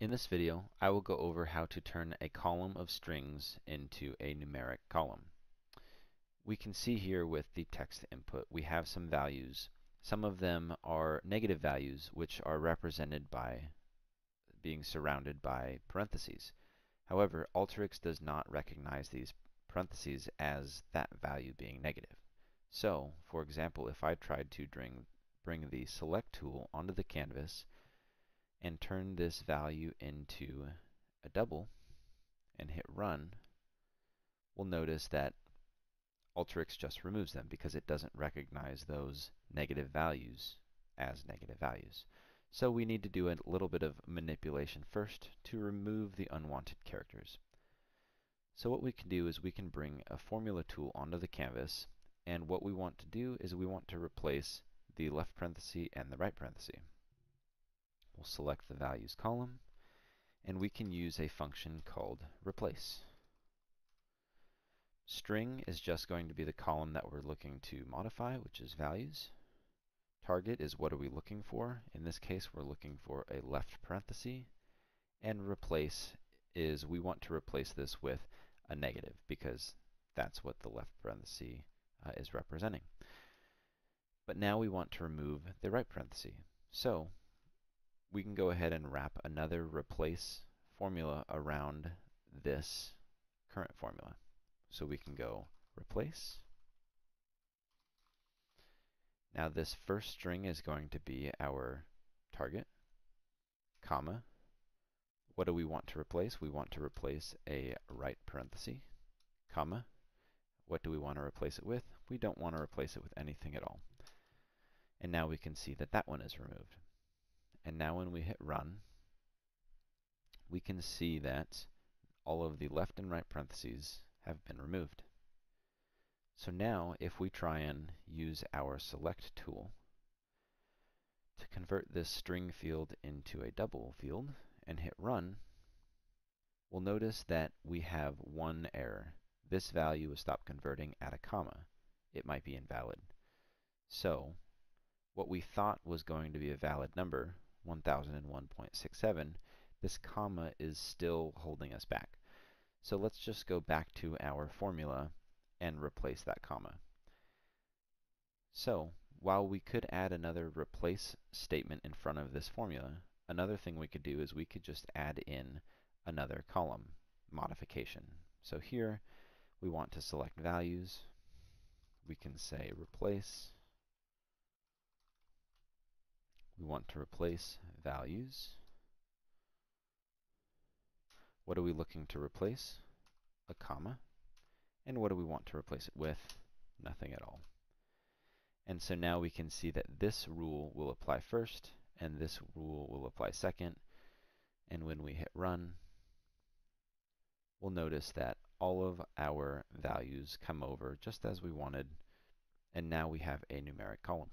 In this video, I will go over how to turn a column of strings into a numeric column. We can see here with the text input we have some values. Some of them are negative values which are represented by being surrounded by parentheses. However, Alteryx does not recognize these parentheses as that value being negative. So, for example, if I tried to bring, bring the select tool onto the canvas and turn this value into a double and hit run, we'll notice that Alteryx just removes them because it doesn't recognize those negative values as negative values. So we need to do a little bit of manipulation first to remove the unwanted characters. So what we can do is we can bring a formula tool onto the canvas and what we want to do is we want to replace the left parenthesis and the right parenthesis. We'll select the values column, and we can use a function called replace. String is just going to be the column that we're looking to modify, which is values. Target is what are we looking for. In this case, we're looking for a left parenthesis. And replace is we want to replace this with a negative because that's what the left parenthesis uh, is representing. But now we want to remove the right parenthesis. So we can go ahead and wrap another replace formula around this current formula. So we can go replace. Now this first string is going to be our target, comma. What do we want to replace? We want to replace a right parenthesis, comma. What do we want to replace it with? We don't want to replace it with anything at all. And now we can see that that one is removed. And now when we hit run, we can see that all of the left and right parentheses have been removed. So now if we try and use our select tool to convert this string field into a double field and hit run, we'll notice that we have one error. This value was stopped converting at a comma. It might be invalid. So what we thought was going to be a valid number 1001.67, this comma is still holding us back. So let's just go back to our formula and replace that comma. So while we could add another replace statement in front of this formula, another thing we could do is we could just add in another column modification. So here we want to select values. We can say replace we want to replace values. What are we looking to replace? A comma. And what do we want to replace it with? Nothing at all. And so now we can see that this rule will apply first, and this rule will apply second. And when we hit run, we'll notice that all of our values come over just as we wanted, and now we have a numeric column.